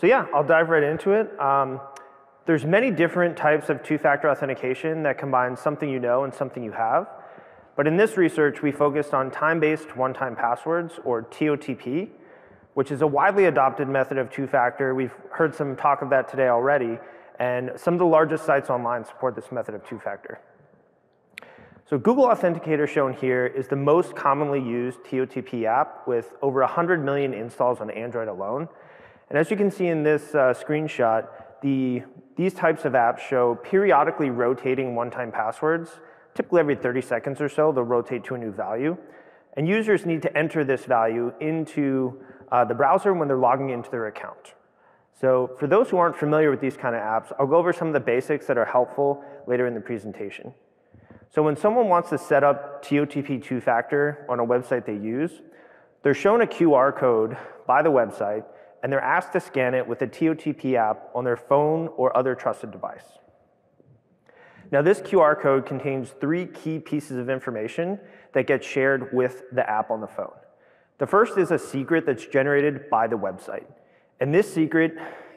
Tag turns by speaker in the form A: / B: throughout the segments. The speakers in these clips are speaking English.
A: So yeah, I'll dive right into it. Um, there's many different types of two-factor authentication that combine something you know and something you have. But in this research, we focused on time-based one-time passwords, or TOTP, which is a widely adopted method of two-factor. We've heard some talk of that today already, and some of the largest sites online support this method of two-factor. So Google Authenticator shown here is the most commonly used TOTP app with over 100 million installs on Android alone. And as you can see in this uh, screenshot, the, these types of apps show periodically rotating one-time passwords. Typically every 30 seconds or so, they'll rotate to a new value. And users need to enter this value into uh, the browser when they're logging into their account. So for those who aren't familiar with these kind of apps, I'll go over some of the basics that are helpful later in the presentation. So when someone wants to set up TOTP two-factor on a website they use, they're shown a QR code by the website, and they're asked to scan it with a TOTP app on their phone or other trusted device. Now this QR code contains three key pieces of information that get shared with the app on the phone. The first is a secret that's generated by the website. And this secret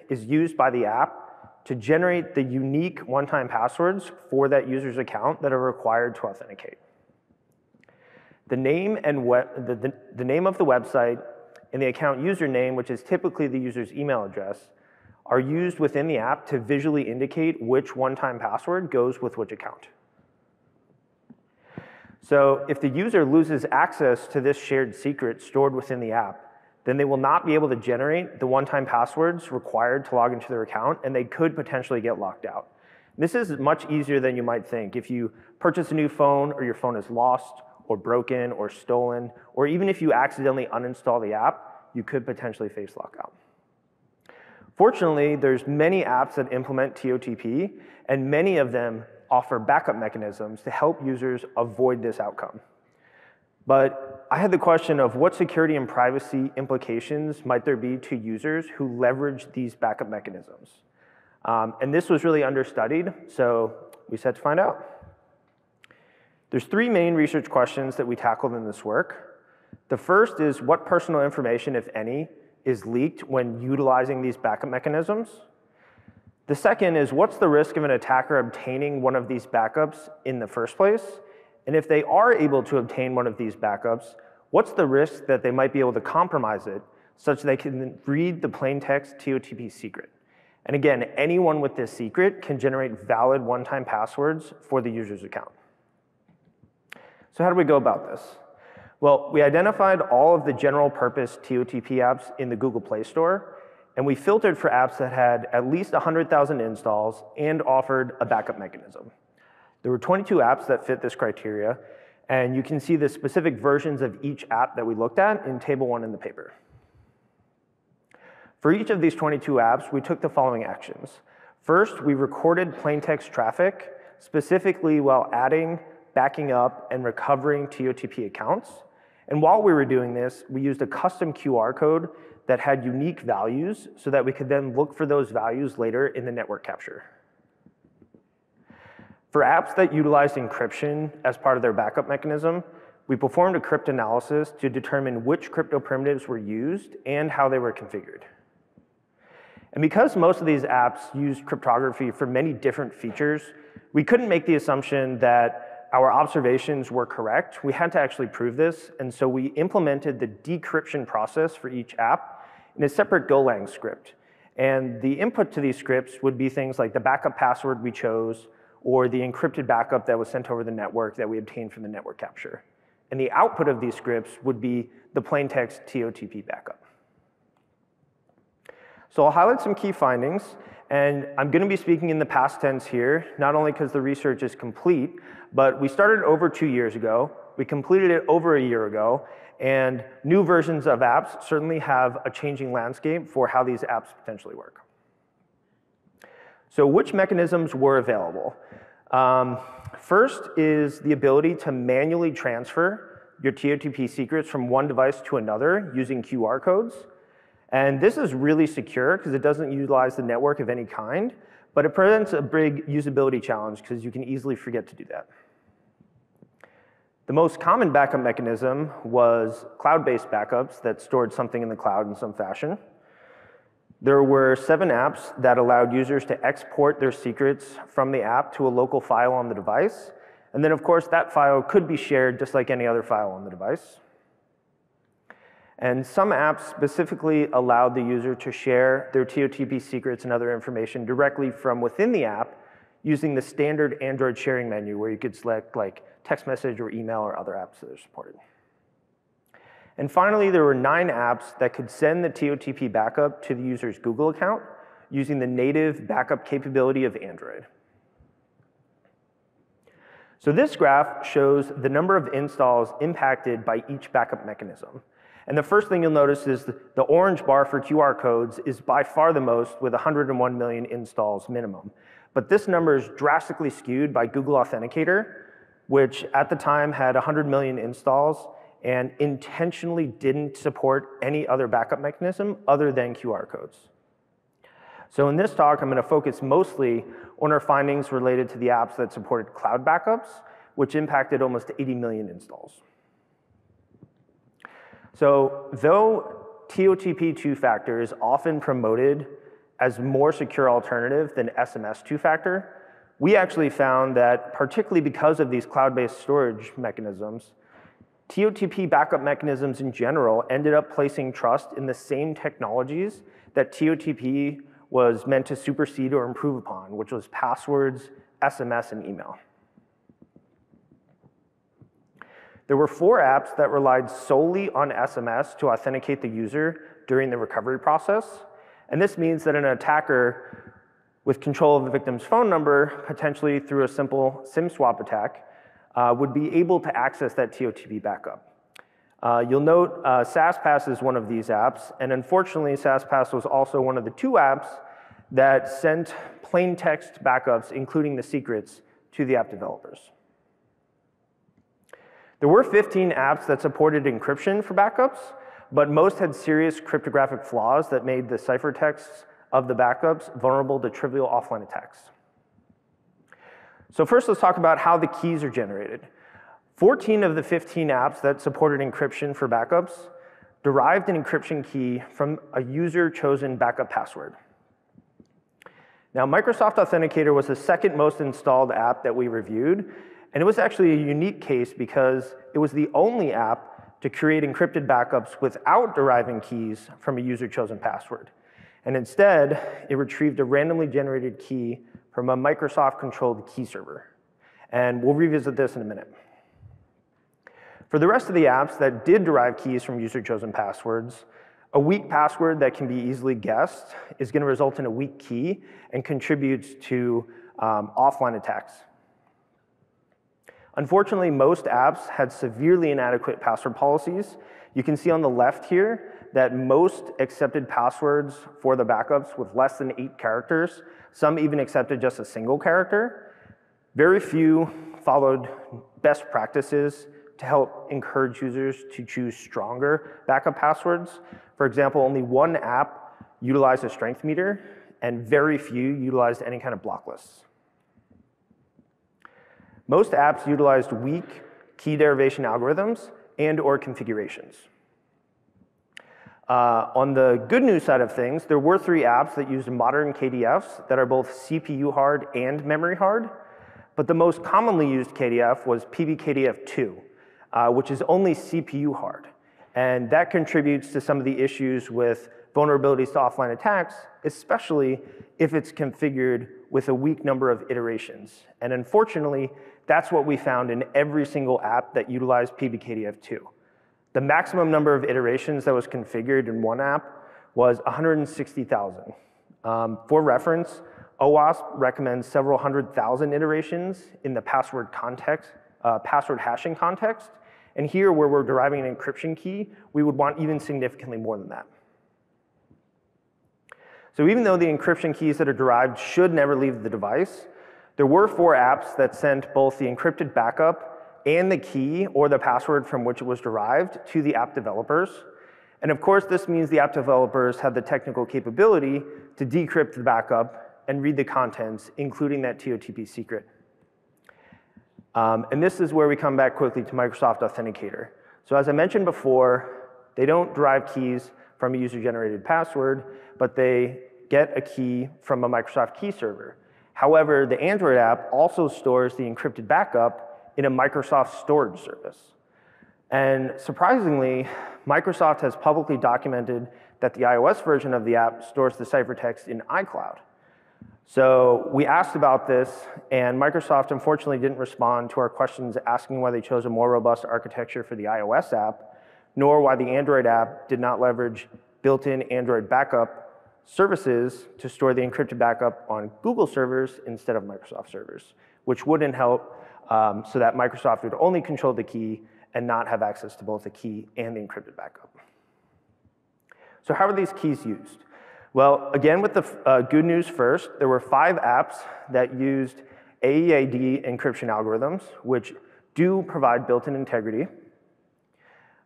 A: is used by the app to generate the unique one-time passwords for that user's account that are required to authenticate. The name, and the, the, the name of the website and the account username, which is typically the user's email address, are used within the app to visually indicate which one-time password goes with which account. So if the user loses access to this shared secret stored within the app, then they will not be able to generate the one-time passwords required to log into their account, and they could potentially get locked out. This is much easier than you might think. If you purchase a new phone or your phone is lost or broken or stolen, or even if you accidentally uninstall the app, you could potentially face lockout. Fortunately, there's many apps that implement TOTP, and many of them offer backup mechanisms to help users avoid this outcome. But I had the question of what security and privacy implications might there be to users who leverage these backup mechanisms? Um, and this was really understudied, so we set to find out. There's three main research questions that we tackled in this work. The first is what personal information, if any, is leaked when utilizing these backup mechanisms? The second is what's the risk of an attacker obtaining one of these backups in the first place? And if they are able to obtain one of these backups, what's the risk that they might be able to compromise it such they can read the plain text TOTP secret? And again, anyone with this secret can generate valid one-time passwords for the user's account. So how do we go about this? Well, we identified all of the general purpose TOTP apps in the Google Play Store, and we filtered for apps that had at least 100,000 installs and offered a backup mechanism. There were 22 apps that fit this criteria, and you can see the specific versions of each app that we looked at in table one in the paper. For each of these 22 apps, we took the following actions. First, we recorded plain text traffic, specifically while adding, backing up, and recovering TOTP accounts. And while we were doing this, we used a custom QR code that had unique values so that we could then look for those values later in the network capture. For apps that utilized encryption as part of their backup mechanism, we performed a cryptanalysis to determine which crypto primitives were used and how they were configured. And because most of these apps use cryptography for many different features, we couldn't make the assumption that our observations were correct. We had to actually prove this, and so we implemented the decryption process for each app in a separate Golang script. And the input to these scripts would be things like the backup password we chose, or the encrypted backup that was sent over the network that we obtained from the network capture. And the output of these scripts would be the plain text TOTP backup. So I'll highlight some key findings, and I'm gonna be speaking in the past tense here, not only because the research is complete, but we started over two years ago, we completed it over a year ago, and new versions of apps certainly have a changing landscape for how these apps potentially work. So which mechanisms were available? Um, first is the ability to manually transfer your TOTP secrets from one device to another using QR codes. And this is really secure because it doesn't utilize the network of any kind, but it presents a big usability challenge because you can easily forget to do that. The most common backup mechanism was cloud-based backups that stored something in the cloud in some fashion. There were seven apps that allowed users to export their secrets from the app to a local file on the device. And then, of course, that file could be shared just like any other file on the device. And some apps specifically allowed the user to share their TOTP secrets and other information directly from within the app using the standard Android sharing menu where you could select like text message or email or other apps that are supported. And finally, there were nine apps that could send the TOTP backup to the user's Google account using the native backup capability of Android. So this graph shows the number of installs impacted by each backup mechanism. And the first thing you'll notice is the orange bar for QR codes is by far the most with 101 million installs minimum. But this number is drastically skewed by Google Authenticator, which at the time had 100 million installs and intentionally didn't support any other backup mechanism other than QR codes. So in this talk, I'm going to focus mostly on our findings related to the apps that supported cloud backups, which impacted almost 80 million installs. So though TOTP two-factor is often promoted as more secure alternative than SMS two-factor, we actually found that particularly because of these cloud-based storage mechanisms, TOTP backup mechanisms in general ended up placing trust in the same technologies that TOTP was meant to supersede or improve upon, which was passwords, SMS, and email. There were four apps that relied solely on SMS to authenticate the user during the recovery process. And this means that an attacker with control of the victim's phone number, potentially through a simple SIM swap attack, uh, would be able to access that TOTP backup. Uh, you'll note uh, SAASPASS is one of these apps, and unfortunately, SAASPASS was also one of the two apps that sent plain text backups, including the secrets, to the app developers. There were 15 apps that supported encryption for backups, but most had serious cryptographic flaws that made the ciphertexts of the backups vulnerable to trivial offline attacks. So first let's talk about how the keys are generated. 14 of the 15 apps that supported encryption for backups derived an encryption key from a user-chosen backup password. Now, Microsoft Authenticator was the second most installed app that we reviewed, and it was actually a unique case because it was the only app to create encrypted backups without deriving keys from a user-chosen password. And instead, it retrieved a randomly generated key from a Microsoft-controlled key server. And we'll revisit this in a minute. For the rest of the apps that did derive keys from user-chosen passwords, a weak password that can be easily guessed is going to result in a weak key and contributes to um, offline attacks. Unfortunately, most apps had severely inadequate password policies. You can see on the left here that most accepted passwords for the backups with less than eight characters. Some even accepted just a single character. Very few followed best practices to help encourage users to choose stronger backup passwords. For example, only one app utilized a strength meter, and very few utilized any kind of block lists. Most apps utilized weak key derivation algorithms and or configurations. Uh, on the good news side of things, there were three apps that used modern KDFs that are both CPU hard and memory hard. But the most commonly used KDF was PBKDF2, uh, which is only CPU hard. And that contributes to some of the issues with vulnerabilities to offline attacks, especially if it's configured with a weak number of iterations. And unfortunately, that's what we found in every single app that utilized PBKDF2. The maximum number of iterations that was configured in one app was 160,000. Um, for reference, OWASP recommends several hundred thousand iterations in the password context, uh, password hashing context. And here, where we're deriving an encryption key, we would want even significantly more than that. So even though the encryption keys that are derived should never leave the device, there were four apps that sent both the encrypted backup and the key or the password from which it was derived to the app developers. And of course, this means the app developers have the technical capability to decrypt the backup and read the contents, including that TOTP secret. Um, and this is where we come back quickly to Microsoft Authenticator. So as I mentioned before, they don't derive keys from a user-generated password, but they get a key from a Microsoft key server. However, the Android app also stores the encrypted backup in a Microsoft storage service. And surprisingly, Microsoft has publicly documented that the iOS version of the app stores the ciphertext in iCloud. So we asked about this, and Microsoft unfortunately didn't respond to our questions asking why they chose a more robust architecture for the iOS app, nor why the Android app did not leverage built-in Android backup services to store the encrypted backup on Google servers instead of Microsoft servers, which wouldn't help um, so that Microsoft would only control the key and not have access to both the key and the encrypted backup. So how are these keys used? Well, again, with the uh, good news first, there were five apps that used AEAD encryption algorithms, which do provide built-in integrity.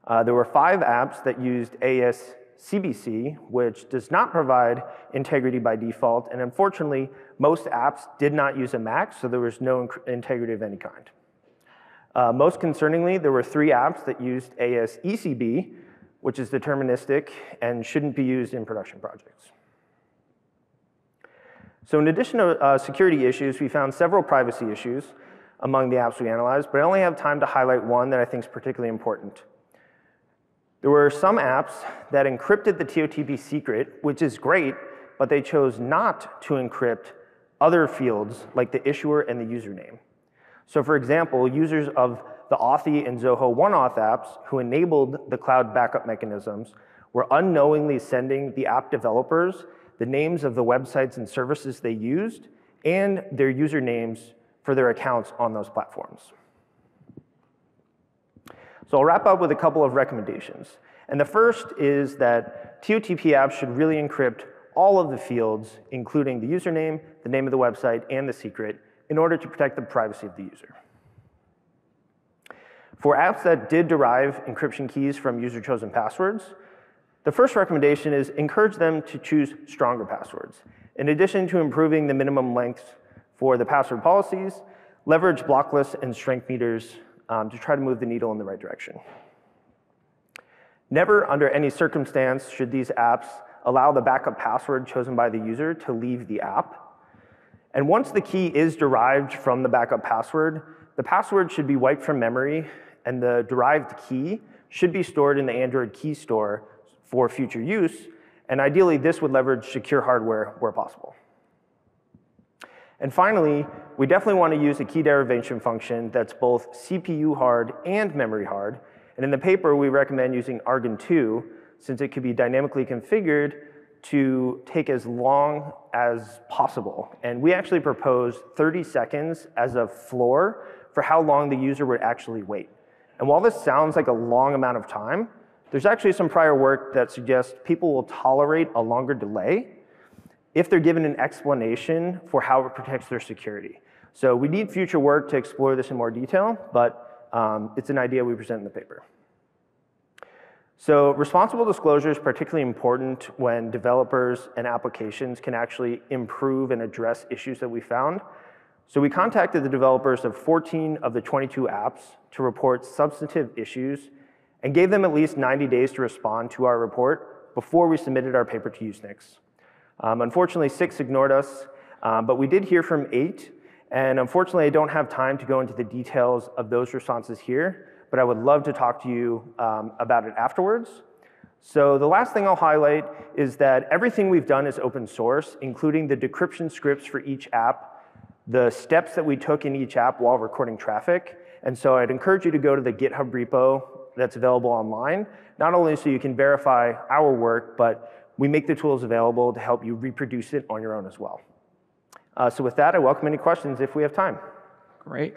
A: Uh, there were five apps that used AES CBC, which does not provide integrity by default, and unfortunately, most apps did not use a MAC, so there was no integrity of any kind. Uh, most concerningly, there were three apps that used AES ECB, which is deterministic and shouldn't be used in production projects. So in addition to uh, security issues, we found several privacy issues among the apps we analyzed, but I only have time to highlight one that I think is particularly important. There were some apps that encrypted the TOTP secret, which is great, but they chose not to encrypt other fields like the issuer and the username. So for example, users of the Authy and Zoho OneAuth apps who enabled the cloud backup mechanisms were unknowingly sending the app developers the names of the websites and services they used and their usernames for their accounts on those platforms. So I'll wrap up with a couple of recommendations. And the first is that TOTP apps should really encrypt all of the fields, including the username, the name of the website, and the secret, in order to protect the privacy of the user. For apps that did derive encryption keys from user-chosen passwords, the first recommendation is encourage them to choose stronger passwords. In addition to improving the minimum lengths for the password policies, leverage block lists and strength meters um, to try to move the needle in the right direction. Never, under any circumstance, should these apps allow the backup password chosen by the user to leave the app. And once the key is derived from the backup password, the password should be wiped from memory, and the derived key should be stored in the Android key store for future use. And ideally, this would leverage secure hardware where possible. And finally, we definitely want to use a key derivation function that's both CPU hard and memory hard. And in the paper, we recommend using Argon2 since it could be dynamically configured to take as long as possible. And we actually proposed 30 seconds as a floor for how long the user would actually wait. And while this sounds like a long amount of time, there's actually some prior work that suggests people will tolerate a longer delay if they're given an explanation for how it protects their security. So we need future work to explore this in more detail, but um, it's an idea we present in the paper. So responsible disclosure is particularly important when developers and applications can actually improve and address issues that we found. So we contacted the developers of 14 of the 22 apps to report substantive issues and gave them at least 90 days to respond to our report before we submitted our paper to Usenix. Um, unfortunately, six ignored us, um, but we did hear from eight, and unfortunately, I don't have time to go into the details of those responses here, but I would love to talk to you um, about it afterwards. So the last thing I'll highlight is that everything we've done is open source, including the decryption scripts for each app, the steps that we took in each app while recording traffic. And so I'd encourage you to go to the GitHub repo that's available online, not only so you can verify our work, but we make the tools available to help you reproduce it on your own as well. Uh, so with that, I welcome any questions if we have time.
B: Great.